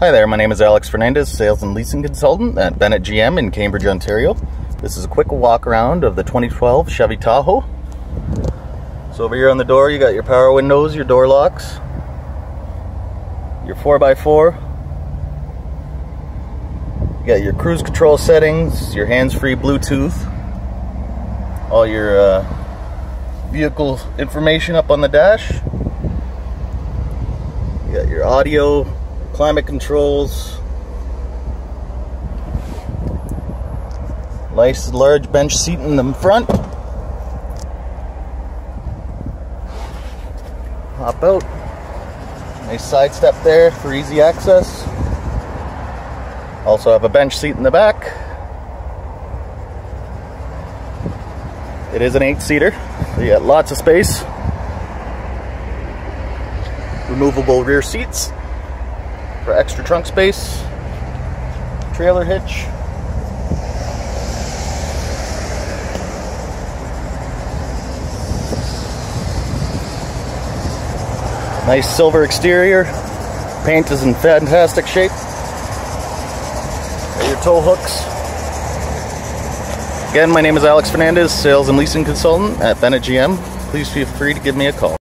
Hi there, my name is Alex Fernandez, sales and leasing consultant at Bennett GM in Cambridge, Ontario. This is a quick walk around of the 2012 Chevy Tahoe. So over here on the door you got your power windows, your door locks, your 4x4, you got your cruise control settings, your hands-free Bluetooth, all your uh, vehicle information up on the dash. You got your audio, climate controls, nice large bench seat in the front. Hop out. Nice side step there for easy access. Also have a bench seat in the back. It is an eight seater, so you got lots of space. Removable rear seats for extra trunk space. Trailer hitch. Nice silver exterior. Paint is in fantastic shape. Got your tow hooks. Again, my name is Alex Fernandez, sales and leasing consultant at Bennett GM. Please feel free to give me a call.